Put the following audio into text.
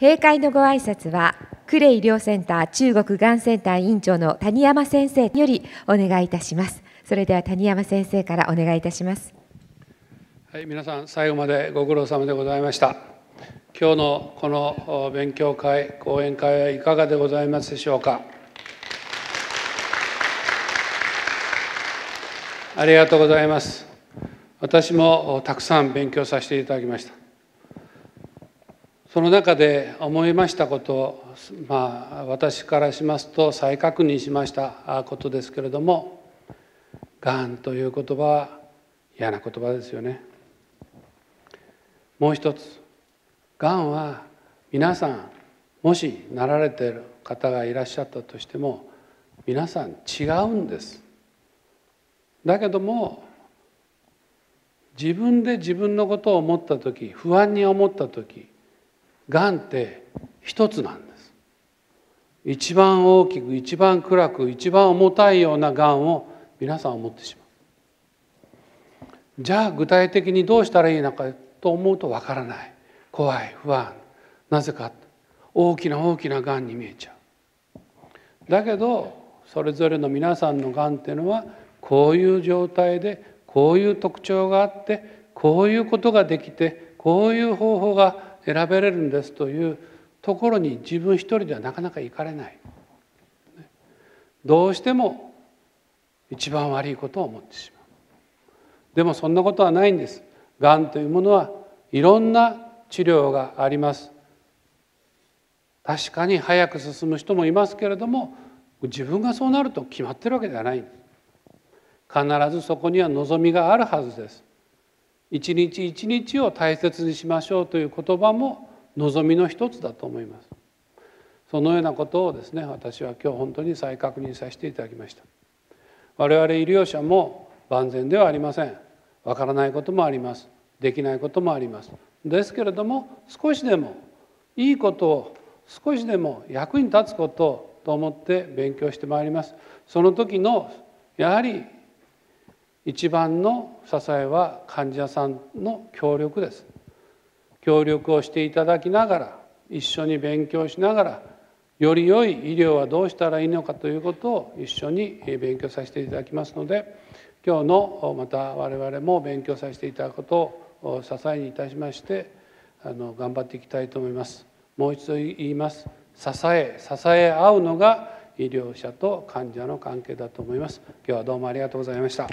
閉会のご挨拶は呉医療センター中国がんセンター院長の谷山先生よりお願いいたします。それでは谷山先生からお願いいたします。はい皆さん最後までご苦労様でございました。今日のこの勉強会講演会はいかがでございますでしょうか。ありがとうございます。私もたくさん勉強させていただきました。その中で思いましたことまあ私からしますと再確認しましたことですけれども「がん」という言葉は嫌な言葉ですよね。もう一つがんは皆さんもしなられている方がいらっしゃったとしても皆さん違うんです。だけども自分で自分のことを思った時不安に思った時がんって一つなんです。一番大きく一番暗く一番重たいようながんを皆さん思ってしまう。じゃあ具体的にどうしたらいいのかと思うとわからない。怖い不安なぜか。大きな大きながんに見えちゃう。だけどそれぞれの皆さんのがんっていうのはこういう状態でこういう特徴があってこういうことができてこういう方法が選べれるんですというところに自分一人ではなかなか行かれない。どうしても一番悪いことを思ってしまう。でもそんなことはないんです。がんというものはいろんな治療があります。確かに早く進む人もいますけれども自分がそうなると決まってるわけではない。必ずそこには望みがあるはずです。一日一日を大切にしましょうという言葉も望みの一つだと思います。そのようなことをですね私は今日本当に再確認させていただきました。我々医療者も万全ではありません。わからないこともあります。できないこともあります。ですけれども少しでもいいことを少しでも役に立つことをと思って勉強してまいります。その時のやはり一番の支えは患者さんの協力です協力をしていただきながら一緒に勉強しながらより良い医療はどうしたらいいのかということを一緒に勉強させていただきますので今日のまた我々も勉強させていただくことを支えにいたしましてあの頑張っていきたいと思います。もう一度言います支え支え合うのが医療者と患者の関係だと思います。今日はどうもありがとうございました。